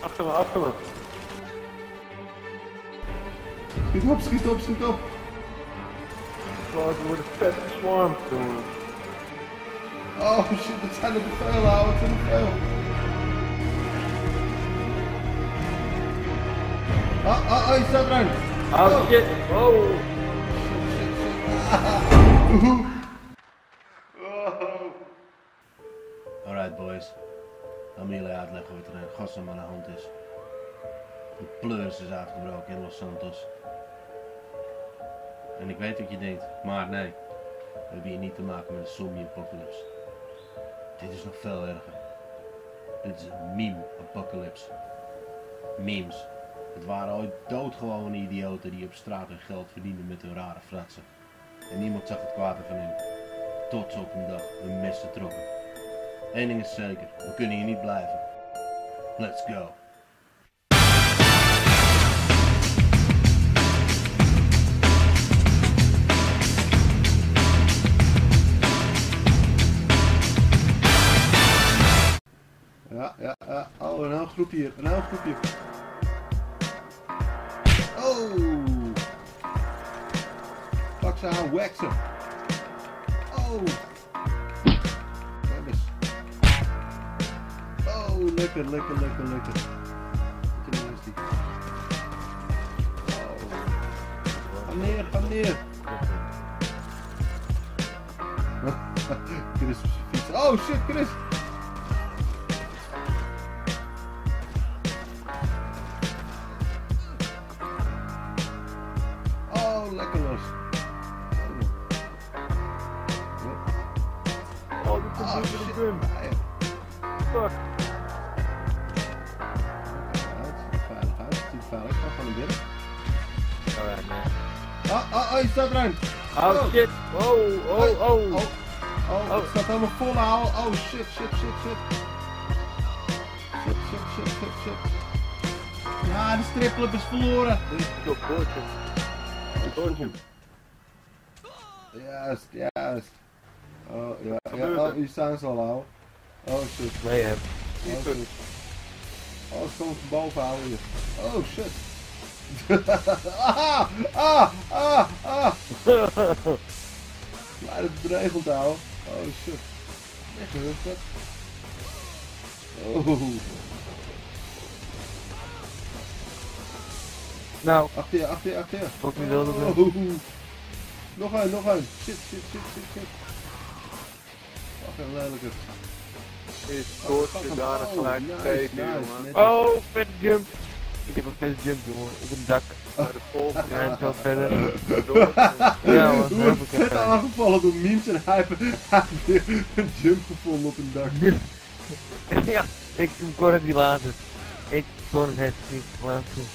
Achter me, achter me. Schiet op, schiet op, schiet op. Wow, we worden vet geswarmd, jongen. Oh shit, het zijn er te veel, ouwe, het zijn er te veel. Oh, oh, oh, je staat erin. Oh shit, wow. Alright boys, jullie uitleggen wat er in godsnaam aan de hand is. De pleuris is uitgebroken in Los Santos. En ik weet wat je denkt, maar nee, we hebben hier niet te maken met een zombie apocalypse. Dit is nog veel erger. Dit is een meme apocalypse. Memes. Het waren ooit doodgewone idioten die op straat hun geld verdienden met hun rare fratsen. En niemand zag het kwaad ervan in. Tot ze op een dag hun messen trokken. Eén ding is zeker, we kunnen hier niet blijven. Let's go. Ja, ja, ja. Oh, een heel groepje hier. Een heel groepje. Oh! Pak ze aan, wax ze. Oh! Oh, lekker, lekker, lekker, lekker. Lekker nasty. Oh. Ga neer, ga neer. Chris fiets. Oh shit, Chris! Oh, lekker los. Oh, dit Oh, komt weer de gun. Ah. Fuck. Binnen. Alright, man. Oh, oh, oh, je staat erin. Oh shit. Oh, oh, oh. Oh, oh, het staat helemaal vol. Oh, shit, shit, shit, shit. Shit, shit, shit, shit, shit. Ja, de stripclub is verloren. Go, boordje. Boordje. Juist, juist. Oh, ja, ja. Oh, er? hier staan ze al, ouwe. Oh, shit. Nee, hem. Oh, shit. Oh, ze komen van boven, ouwe. hier. Oh, shit. Ah, ah, ah, ah. Maar het bedreigeld, ouwe. Oh, shit. Echt rustig. Oh. Nou, Achter je, achter je, achter je. Wat nu wilde doen. Oh. Nog een, nog een. Shit, shit, shit, shit, shit. Wacht een lelijke. is Oh, fuck Oh, vanuit de jongen. netjes. Oh, vet jump. Ik heb een vet jump, jongen. Op een dak. Naar de volgende. En zo verder. Ja, man. Hoe wordt vet aangevallen door memes en hij heeft, een jump gevonden op een dak. ja, ik kon het niet laten. Ik kon het niet laten.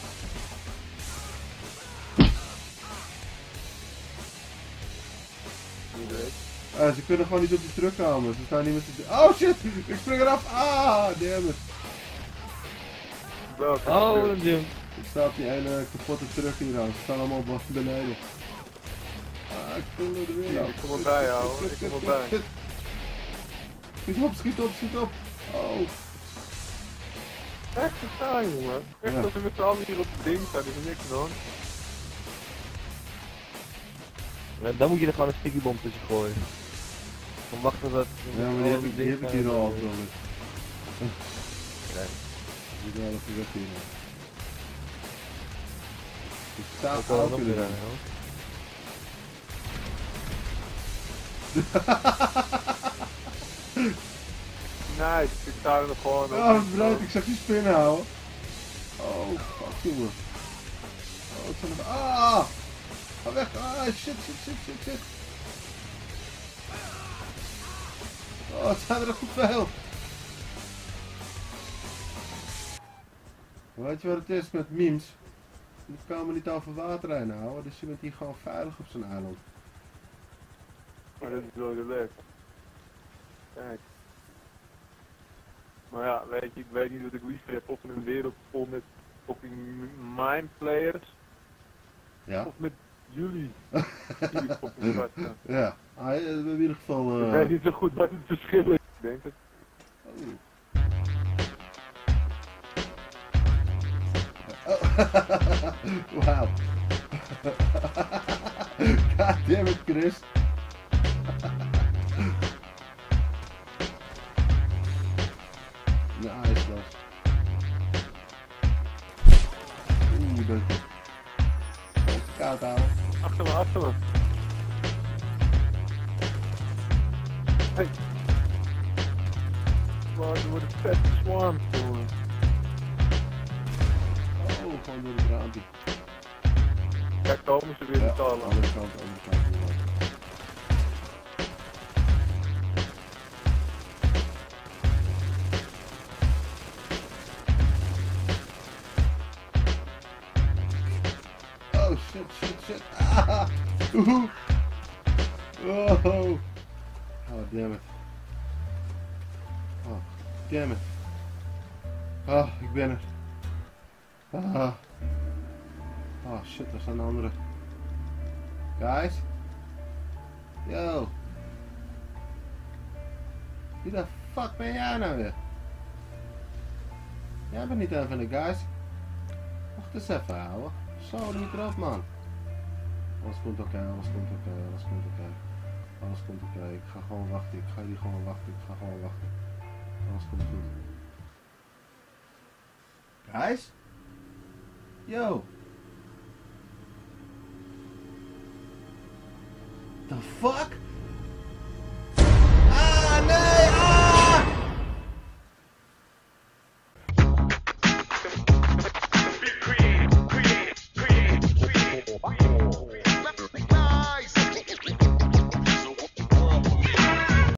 Ah, ze kunnen gewoon niet op die truck komen. Ze staan niet met de... Oh shit! Ik spring eraf! Ah, damn it. Oh, een jump. Ik sta op die ene kapotte truck hier aan. Ze staan allemaal op beneden. Ah, ik voel er weer af. Ik kom erbij, ouwe. Ik kom erbij. Schiet op, schiet op, schiet op. Oh. Echt te saai, jongen. Echt Ja. dat we met z'n allen hier op het ding staan, is er niks aan. dan moet je er gewoon een sticky bom tussen gooien. Dan wachten dat... Ja, maar die heb ik, die heb ik hier al af. afgelopen. Even weg hier. man. Ik sta in de aan, hoor. Nice, ik sta er nog gewoon Oh, brood, ik zag die spinnen houden. Oh, fuck jongen. Oh, het zijn er... Ah! Ga weg! Ah, shit, shit, shit, shit, shit. Oh, het zijn er nog te veel. Weet je wat het is met memes? Die komen niet over water heen houden, dus je bent hier gewoon veilig op zo'n eiland. Maar dat is wel relaxed. Kijk. Maar ja, weet je, ik weet niet wat ik liever heb. Of in een wereld vol met fucking mindplayers. Ja? Of met jullie. Ja. Ah, in ieder geval... Ik eh, weet niet zo goed wat het verschil is. Ik denk het. Oh. wow. God damn it, Chris. nice, Los. Oeh, dat is koud houden. Achter me, achter me. Hey. Wow, er worden vet swarms, jongen. Oh, gewoon door de raampje. Kijk, komen ze weer Ja, betalen. andere kant, andere kant. Oh shit, shit, shit. Ah! Oeh. Oh. Oh, damn it. Oh, damn it. Ah, ik ben er. Ah. Oh shit, daar staan de andere. Guys? Yo. Wie de fuck ben jij nou weer? Jij bent niet een van de guys. Wacht eens even, ouwe. Zo, niet erop, man. Alles komt oké, alles komt oké, alles komt oké. Alles komt oké. Ik ga gewoon wachten, ik ga hier gewoon wachten, ik ga gewoon wachten. Alles komt goed. Guys? Yo. The fuck?